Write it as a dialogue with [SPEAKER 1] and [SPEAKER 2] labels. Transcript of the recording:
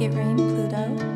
[SPEAKER 1] Make rain, Pluto.